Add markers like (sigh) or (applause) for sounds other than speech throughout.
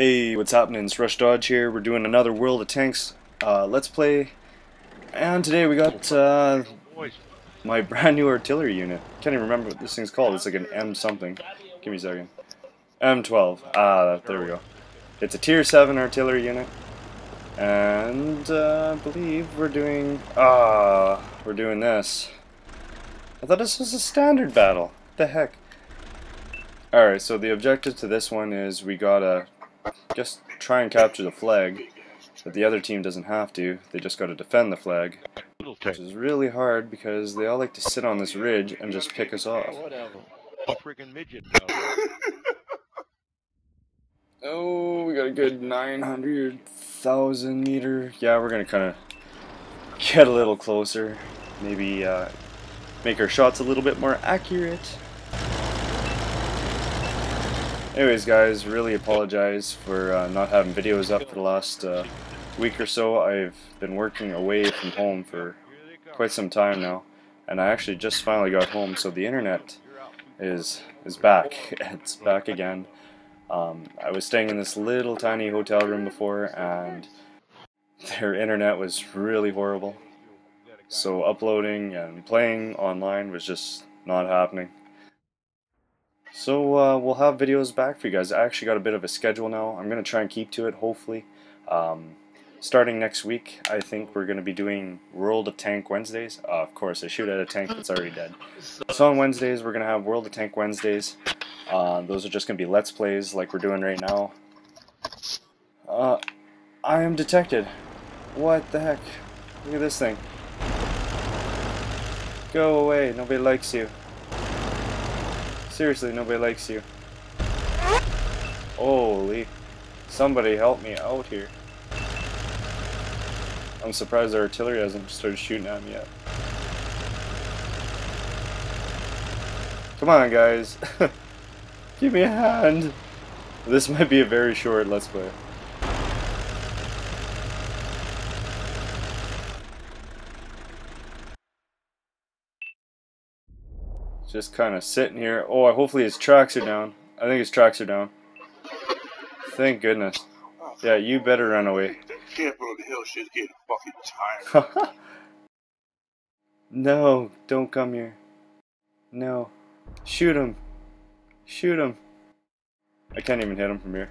Hey, what's happening? It's Rush Dodge here. We're doing another World of Tanks uh, Let's Play. And today we got uh, my (laughs) brand new artillery unit. Can't even remember what this thing's called. It's like an M something. Give me a second. M12. Ah, there we go. It's a tier 7 artillery unit. And uh, I believe we're doing... Ah, we're doing this. I thought this was a standard battle. What the heck? Alright, so the objective to this one is we gotta just try and capture the flag, but the other team doesn't have to. They just got to defend the flag, which is really hard because they all like to sit on this ridge and just pick us off. A freaking midget. (laughs) Oh, we got a good 900,000 meter. Yeah, we're gonna kind of get a little closer. Maybe uh, make our shots a little bit more accurate. Anyways, guys, really apologize for uh, not having videos up for the last uh, week or so. I've been working away from home for quite some time now, and I actually just finally got home, so the internet is is back. (laughs) It's back again. Um, I was staying in this little tiny hotel room before, and their internet was really horrible. So uploading and playing online was just not happening. So uh, we'll have videos back for you guys. I actually got a bit of a schedule now. I'm going to try and keep to it, hopefully. Um, starting next week, I think we're going to be doing World of Tank Wednesdays. Uh, of course, I shoot at a tank that's already dead. So on Wednesdays, we're going to have World of Tank Wednesdays. Uh, those are just going to be Let's Plays like we're doing right now. Uh, I am detected. What the heck? Look at this thing. Go away, nobody likes you. Seriously, nobody likes you. Holy. Somebody help me out here. I'm surprised the artillery hasn't started shooting at me yet. Come on, guys. (laughs) Give me a hand. This might be a very short Let's Play. Just kind of sitting here. Oh, hopefully his tracks are down. I think his tracks are down. Thank goodness. Yeah, you better run away. (laughs) no, don't come here. No. Shoot him. Shoot him. I can't even hit him from here.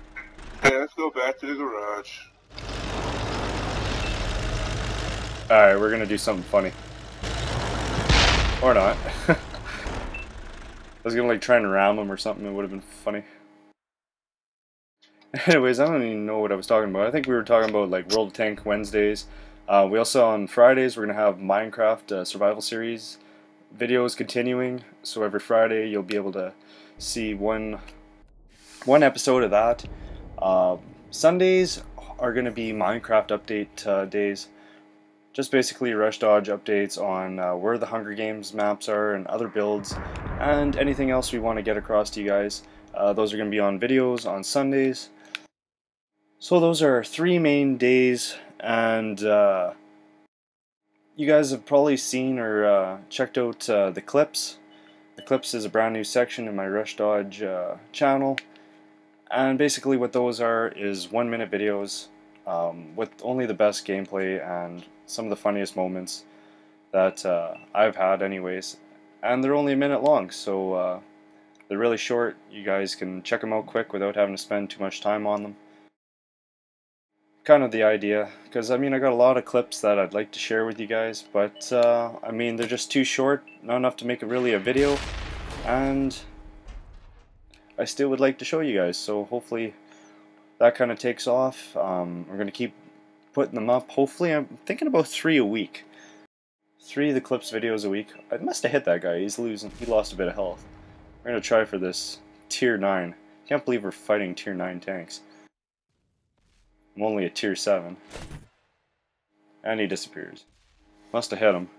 Okay, let's go back to the garage. Alright, we're gonna do something funny. Or not. (laughs) I was gonna like try and ram him or something, it would have been funny. (laughs) Anyways, I don't even know what I was talking about. I think we were talking about like World Tank Wednesdays. Uh, we also on Fridays we're gonna have Minecraft uh, Survival Series videos continuing. So every Friday you'll be able to see one one episode of that. Uh, Sundays are gonna be Minecraft update uh, days just basically Rush Dodge updates on uh, where the Hunger Games maps are and other builds and anything else we want to get across to you guys. Uh, those are going to be on videos on Sundays. So those are three main days and uh, you guys have probably seen or uh, checked out uh, the clips. The clips is a brand new section in my Rush Dodge uh, channel and basically what those are is one minute videos um, with only the best gameplay and some of the funniest moments that uh, I've had anyways. And they're only a minute long, so uh, they're really short. You guys can check them out quick without having to spend too much time on them. Kind of the idea, because I mean I got a lot of clips that I'd like to share with you guys, but uh, I mean they're just too short, not enough to make it really a video, and I still would like to show you guys, so hopefully that kind of takes off. Um, we're going to keep putting them up. Hopefully, I'm thinking about three a week. Three of the clips videos a week. I must have hit that guy. He's losing. He lost a bit of health. We're to try for this tier 9. Can't believe we're fighting tier 9 tanks. I'm only a tier 7. And he disappears. Must have hit him.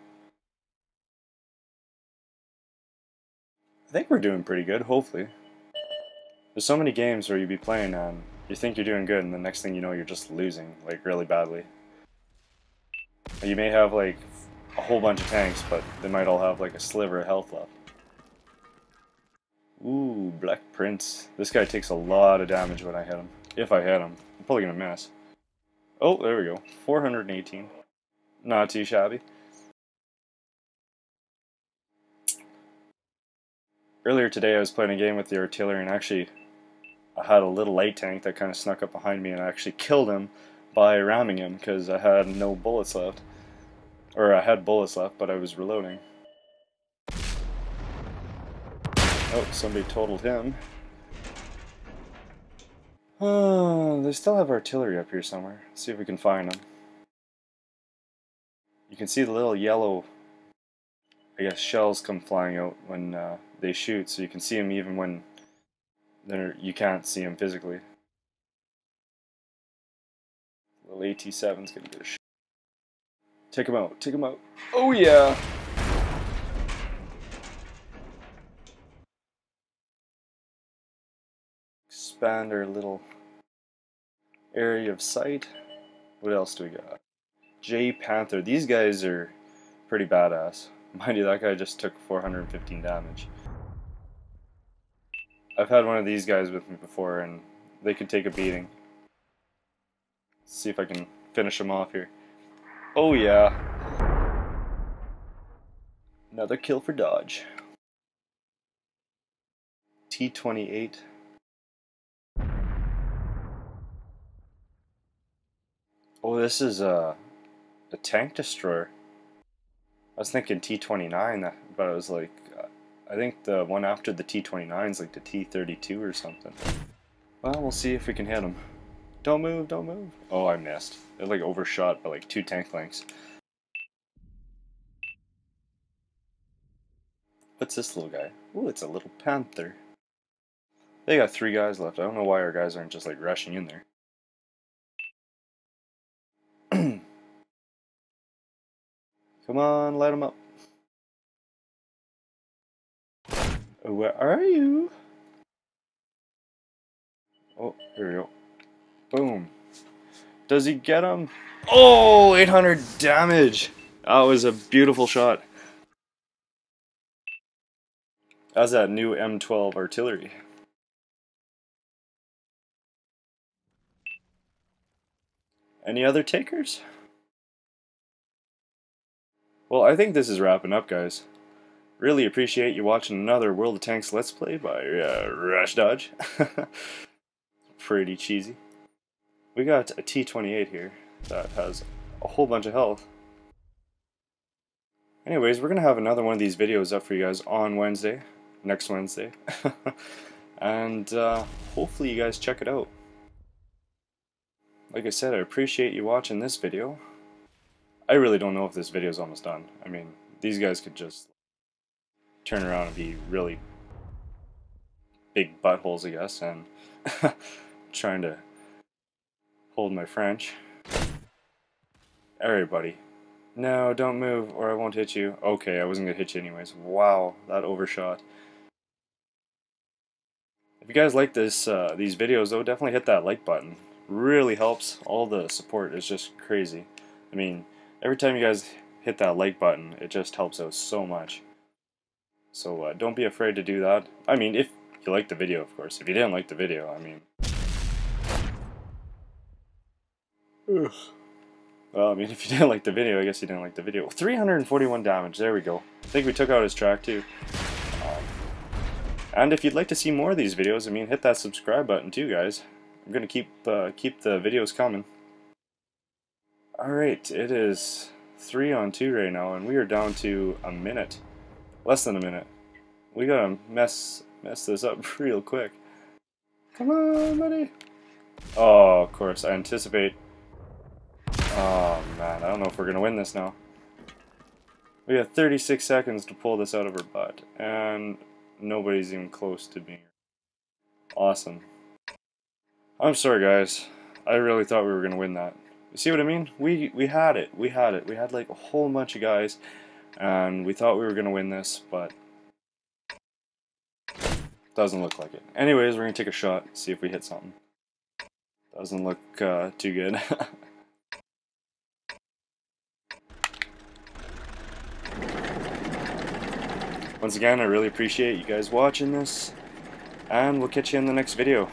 I think we're doing pretty good, hopefully. There's so many games where you would be playing and you think you're doing good and the next thing you know you're just losing, like really badly. You may have like a whole bunch of tanks, but they might all have like a sliver of health left. Ooh, Black Prince. This guy takes a lot of damage when I hit him. If I hit him. I'm probably going to miss. Oh, there we go. 418. Not too shabby. Earlier today I was playing a game with the artillery and actually I had a little light tank that kind of snuck up behind me and I actually killed him by ramming him because I had no bullets left. Or I had bullets left, but I was reloading. Oh, somebody totaled him. Oh, (sighs) they still have artillery up here somewhere. Let's see if we can find them. You can see the little yellow, I guess, shells come flying out when uh, they shoot, so you can see them even when they're, you can't see them physically. Little AT-7's gonna get a shot. Take him out, take him out. Oh yeah! Expand our little area of sight. What else do we got? Jagdpanther. These guys are pretty badass. Mind you, that guy just took 415 damage. I've had one of these guys with me before, and they could take a beating. Let's see if I can finish him off here. Oh yeah. Another kill for Dodge. T-28. Oh, this is a, a tank destroyer. I was thinking T-29, but I was like, uh, I think the one after the T-29 is like the T-32 or something. Well, we'll see if we can hit him. Don't move, don't move. Oh, I missed. It like overshot by like two tank lengths. What's this little guy? Ooh, it's a little panther. They got three guys left. I don't know why our guys aren't just like rushing in there. (clears throat) Come on, light them up. Where are you? Oh, here we go. Boom. Does he get him? Oh, 800 damage. That was a beautiful shot. That's that new M12 artillery. Any other takers? Well, I think this is wrapping up, guys. Really appreciate you watching another World of Tanks Let's Play by uh, Rush Dodge. (laughs) Pretty cheesy. We got a T-28 here that has a whole bunch of health. Anyways, we're going to have another one of these videos up for you guys on Wednesday, next Wednesday. (laughs) and uh, hopefully you guys check it out. Like I said, I appreciate you watching this video. I really don't know if this video is almost done. I mean, these guys could just turn around and be really big buttholes, I guess, and (laughs) trying to hold my French. Everybody. No, don't move or I won't hit you. Okay, I wasn't going to hit you anyways. Wow, that overshot. If you guys like this, uh, these videos, though, definitely hit that like button. Really helps. All the support is just crazy. I mean, every time you guys hit that like button, it just helps out so much. So uh, don't be afraid to do that. I mean, if you like the video, of course. If you didn't like the video, I mean... Ugh. Well, I mean, (laughs) if you didn't like the video, I guess you didn't like the video. 341 damage, there we go. I think we took out his track too. Um, and if you'd like to see more of these videos, I mean, hit that subscribe button too, guys. I'm gonna keep uh, keep the videos coming. Alright, it is 3 on 2 right now, and we are down to a minute. Less than a minute. We gotta mess mess this up (laughs) real quick. Come on, buddy. Oh, of course, I anticipate. Oh, man, I don't know if we're gonna win this now. We have 36 seconds to pull this out of our butt, and nobody's even close to being awesome. I'm sorry, guys. I really thought we were gonna win that. You see what I mean? We we had it. We had it. We had like a whole bunch of guys, and we thought we were gonna win this, but doesn't look like it. Anyways, we're gonna take a shot, see if we hit something. Doesn't look uh, too good. (laughs) Once again, I really appreciate you guys watching this, and we'll catch you in the next video.